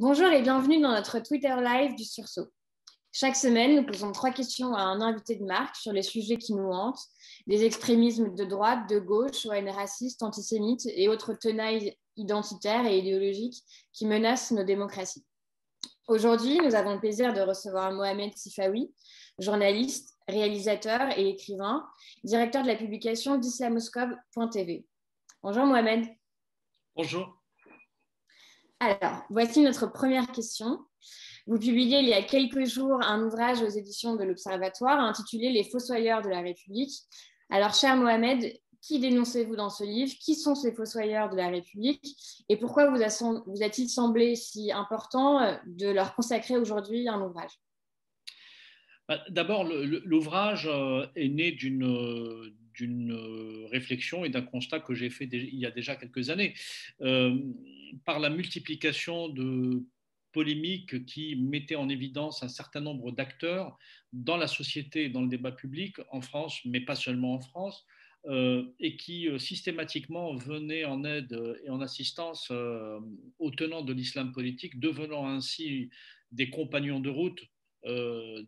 Bonjour et bienvenue dans notre Twitter Live du Sursaut. Chaque semaine, nous posons trois questions à un invité de marque sur les sujets qui nous hantent, des extrémismes de droite, de gauche, haine raciste, antisémites et autres tenailles identitaires et idéologiques qui menacent nos démocraties. Aujourd'hui, nous avons le plaisir de recevoir Mohamed Sifawi, journaliste, réalisateur et écrivain, directeur de la publication d'islamoscope.tv. Bonjour Mohamed. Bonjour. Alors, voici notre première question. Vous publiez il y a quelques jours un ouvrage aux éditions de l'Observatoire intitulé Les Fossoyeurs de la République. Alors, cher Mohamed, qui dénoncez-vous dans ce livre? Qui sont ces fossoyeurs de la République? Et pourquoi vous a-t-il semblé si important euh, de leur consacrer aujourd'hui un ouvrage? Bah, D'abord, l'ouvrage euh, est né d'une euh, réflexion et d'un constat que j'ai fait il y a déjà quelques années. par la multiplication de polémiques qui mettaient en évidence un certain nombre d'acteurs dans la société dans le débat public en France, mais pas seulement en France, euh, et qui euh, systématiquement venaient en aide et en assistance euh, aux tenants de l'islam politique, devenant ainsi des compagnons de route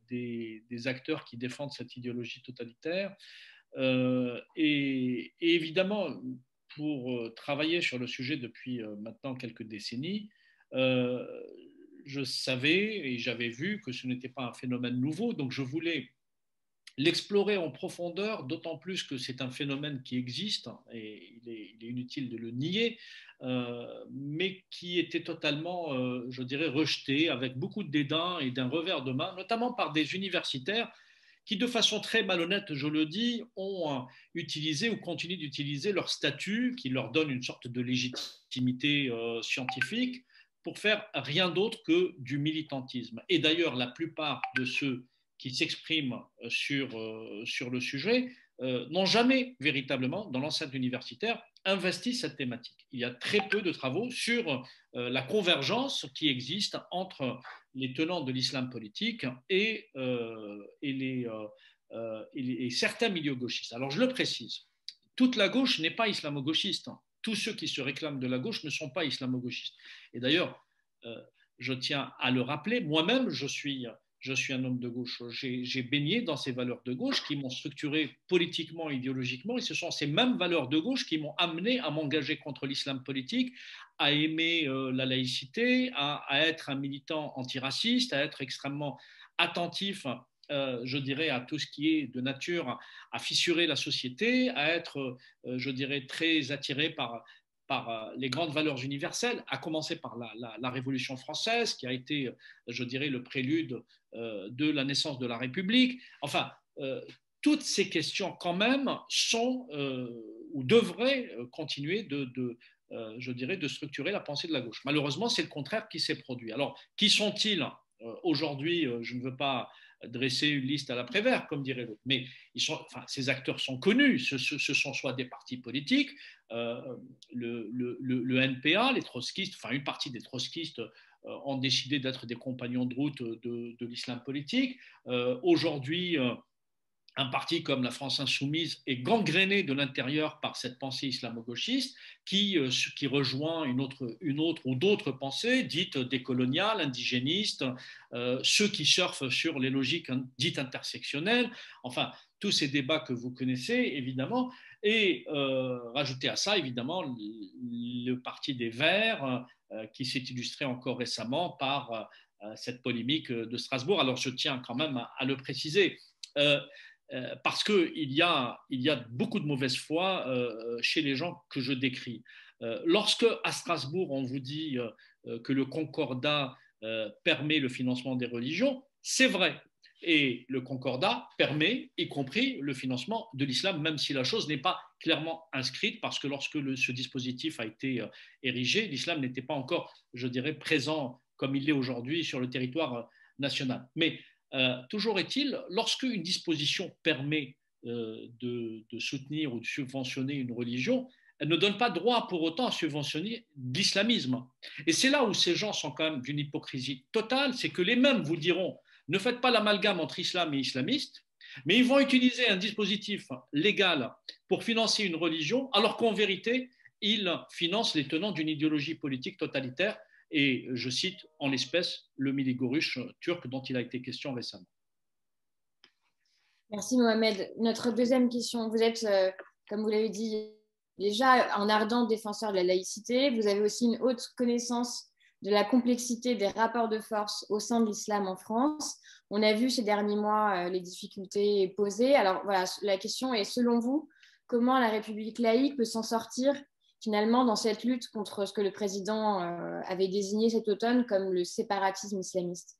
des, acteurs qui défendent cette idéologie totalitaire. Et, et, évidemment, pour travailler sur le sujet depuis maintenant quelques décennies, je savais et j'avais vu que ce n'était pas un phénomène nouveau, donc je voulais l'explorer en profondeur, d'autant plus que c'est un phénomène qui existe, et il est, inutile de le nier, euh, mais qui était totalement, euh, je dirais, rejeté avec beaucoup de dédain et d'un revers de main, notamment par des universitaires qui, de façon très malhonnête, je le dis, ont euh, utilisé ou continuent d'utiliser leur statut, qui leur donne une sorte de légitimité scientifique, pour faire rien d'autre que du militantisme. Et d'ailleurs, la plupart de ceux qui s'expriment euh, sur, euh, le sujet euh, n'ont jamais véritablement, dans l'enceinte universitaire, investi cette thématique. Il y a très peu de travaux sur la convergence qui existe entre les tenants de l'islam politique et, et, les, et, certains milieux gauchistes. Alors je le précise, toute la gauche n'est pas islamo-gauchiste. Tous ceux qui se réclament de la gauche ne sont pas islamo-gauchistes. Et d'ailleurs, je tiens à le rappeler, moi-même, je suis je suis un homme de gauche. J'ai baigné dans ces valeurs de gauche qui m'ont structuré politiquement, idéologiquement, et ce sont ces mêmes valeurs de gauche qui m'ont amené à m'engager contre l'islam politique, à aimer euh, la laïcité, à, être un militant antiraciste, à être extrêmement attentif, euh, je dirais, à tout ce qui est de nature à fissurer la société, à être, euh, je dirais, très attiré par par euh, les grandes valeurs universelles, à commencer par la, Révolution française, qui a été, euh, je dirais, le prélude euh, de la naissance de la République. Enfin, toutes ces questions, quand même, sont ou devraient continuer de, je dirais, de structurer la pensée de la gauche. Malheureusement, c'est le contraire qui s'est produit. Alors, qui sont-ils aujourd'hui Je ne veux pas dresser une liste à l'après-vert, comme dirait l'autre. Mais ces acteurs sont connus. Ce, sont soit des partis politiques, euh, le, le, NPA, les trotskistes, enfin une partie des trotskistes euh, ont décidé d'être des compagnons de route de, de l'islam politique. Euh, aujourd'hui, un parti comme la France insoumise est gangréné de l'intérieur par cette pensée islamo-gauchiste qui, euh, qui rejoint une autre, une autre ou d'autres pensées dites décoloniales, indigénistes, euh, ceux qui surfent sur les logiques dites intersectionnelles, enfin tous ces débats que vous connaissez évidemment, et euh, rajouter à ça évidemment le, parti des Verts qui s'est illustré encore récemment par cette polémique de Strasbourg. Alors je tiens quand même à, le préciser. Euh, parce qu'il y, a, y a beaucoup de mauvaise foi euh, chez les gens que je décris. Euh, lorsque à Strasbourg, on vous dit que le concordat permet le financement des religions, c'est vrai. Et le concordat permet, y compris, le financement de l'islam, même si la chose n'est pas clairement inscrite, parce que lorsque ce dispositif a été érigé, l'islam n'était pas encore, je dirais, présent comme il l'est aujourd'hui sur le territoire national. Mais euh, toujours est-il, lorsque une disposition permet euh, de, soutenir ou de subventionner une religion, elle ne donne pas droit pour autant à subventionner l'islamisme. Et c'est là où ces gens sont quand même d'une hypocrisie totale, c'est que les mêmes vous diront ne faites pas l'amalgame entre islam et islamiste, mais ils vont utiliser un dispositif légal pour financer une religion, alors qu'en vérité, ils financent les tenants d'une idéologie politique totalitaire et je cite en l'espèce le Miligorüç turc dont il a été question récemment. Merci Mohamed. Notre deuxième question, vous êtes, euh, comme vous l'avez dit, déjà un ardent défenseur de la laïcité, vous avez aussi une haute connaissance de la complexité des rapports de force au sein de l'islam en France. On a vu ces derniers mois euh, les difficultés posées. Alors voilà, la question est, selon vous, comment la République laïque peut s'en sortir finalement dans cette lutte contre ce que le président euh, avait désigné cet automne comme le séparatisme islamiste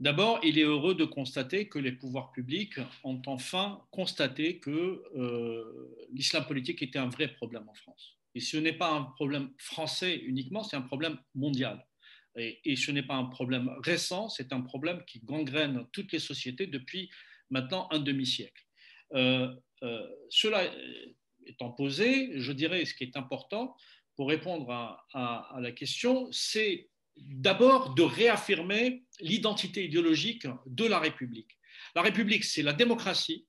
D'abord, il est heureux de constater que les pouvoirs publics ont enfin constaté que euh, l'islam politique était un vrai problème en France. Et ce n'est pas un problème français uniquement, c'est un problème mondial. Et, ce n'est pas un problème récent, c'est un problème qui gangrène toutes les sociétés depuis maintenant un demi-siècle. Euh, cela étant posé, je dirais ce qui est important pour répondre à la question, c'est d'abord de réaffirmer l'identité idéologique de la République. La République, c'est la démocratie,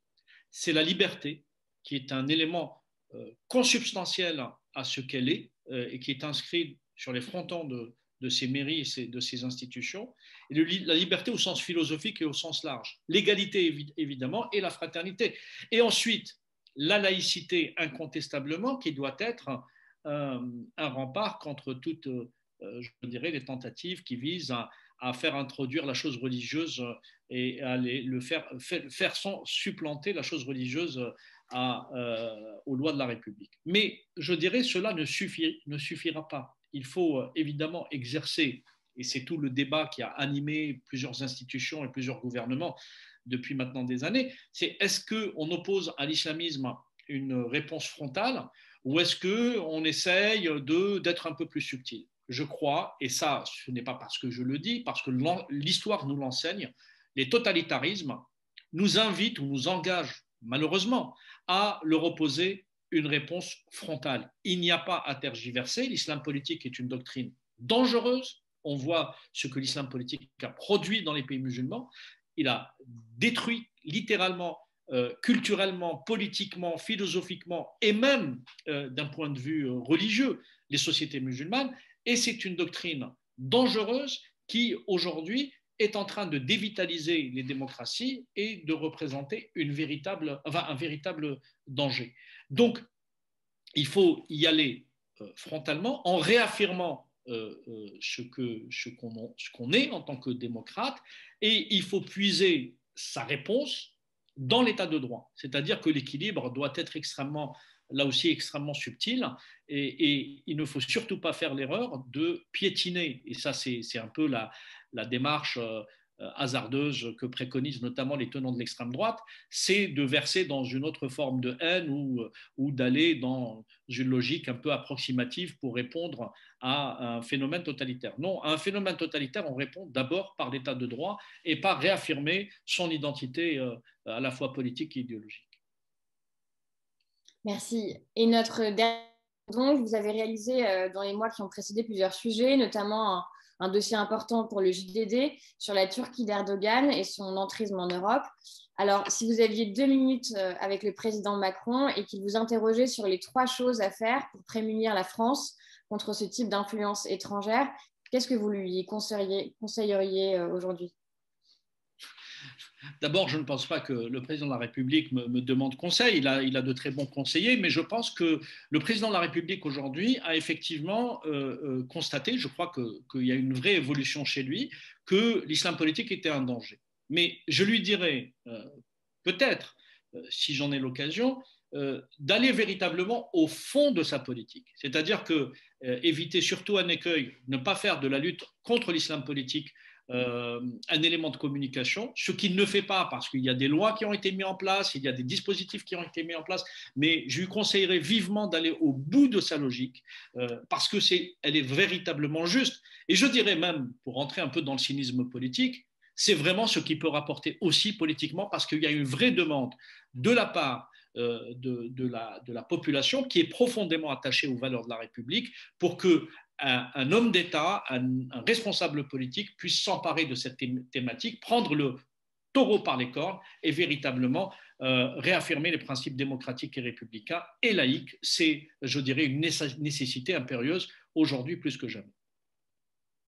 c'est la liberté, qui est un élément euh, consubstantiel à ce qu'elle est euh, et qui est inscrit sur les frontons de, de ses mairies et de ses institutions, et la liberté au sens philosophique et au sens large, l'égalité évidemment et la fraternité. Et ensuite, la laïcité incontestablement qui doit être un, rempart contre toute euh, je dirais, les tentatives qui visent à, faire introduire la chose religieuse et à le faire, faire, supplanter la chose religieuse euh, aux lois de la République. Mais je dirais cela ne, ne suffira pas. Il faut euh, évidemment exercer, et c'est tout le débat qui a animé plusieurs institutions et plusieurs gouvernements depuis maintenant des années, c'est est-ce qu'on oppose à l'islamisme une réponse frontale ou est-ce qu'on essaye d'être un peu plus subtil? Je crois, et ça, ce n'est pas parce que je le dis, parce que l'histoire nous l'enseigne, les totalitarismes nous invitent ou nous engagent, malheureusement, à leur opposer une réponse frontale. Il n'y a pas à tergiverser. L'islam politique est une doctrine dangereuse. On voit ce que l'islam politique a produit dans les pays musulmans. Il a détruit littéralement, euh, culturellement, politiquement, philosophiquement et même euh, d'un point de vue euh, religieux les sociétés musulmanes. Et c'est une doctrine dangereuse qui, aujourd'hui, est en train de dévitaliser les démocraties et de représenter un véritable danger. Donc, il faut y aller frontalement en réaffirmant ce qu'on ce qu'on est en tant que démocrate et il faut puiser sa réponse dans l'état de droit. C'est-à-dire que l'équilibre doit être extrêmement là aussi extrêmement subtil, et, il ne faut surtout pas faire l'erreur de piétiner, et ça c'est un peu la, démarche euh, hasardeuse que préconisent notamment les tenants de l'extrême droite, c'est de verser dans une autre forme de haine ou, ou d'aller dans une logique un peu approximative pour répondre à un phénomène totalitaire. Non, à un phénomène totalitaire, on répond d'abord par l'état de droit et par réaffirmer son identité euh, à la fois politique et idéologique. Merci. Et notre dernier donc, vous avez réalisé euh, dans les mois qui ont précédé plusieurs sujets, notamment dossier important pour le JDD sur la Turquie d'Erdogan et son entrisme en Europe. Alors, si vous aviez deux minutes euh, avec le président Macron et qu'il vous interrogeait sur les trois choses à faire pour prémunir la France contre ce type d'influence étrangère, qu'est-ce que vous lui conseilleriez euh, aujourd'hui? D'abord, je ne pense pas que le président de la République me, demande conseil. Il a, de très bons conseillers, mais je pense que le président de la République aujourd'hui a effectivement euh, euh, constaté, je crois qu'il y a une vraie évolution chez lui, que l'islam politique était un danger. Mais je lui dirais, euh, peut-être, si j'en ai l'occasion, d'aller véritablement au fond de sa politique. C'est-à-dire que éviter surtout un écueil, ne pas faire de la lutte contre l'islam politique euh, un élément de communication, ce qu'il ne fait pas parce qu'il y a des lois qui ont été mises en place, il y a des dispositifs qui ont été mis en place, mais je lui conseillerais vivement d'aller au bout de sa logique euh, parce que c'est, elle est véritablement juste. Et je dirais même, pour rentrer un peu dans le cynisme politique, c'est vraiment ce qui peut rapporter aussi politiquement parce qu'il y a une vraie demande de la part euh, de, la, population qui est profondément attachée aux valeurs de la République pour que un, homme d'État, un, responsable politique puisse s'emparer de cette thématique, prendre le taureau par les cornes et véritablement euh, réaffirmer les principes démocratiques et républicains et laïques. C'est, je dirais, une nécessité impérieuse aujourd'hui plus que jamais.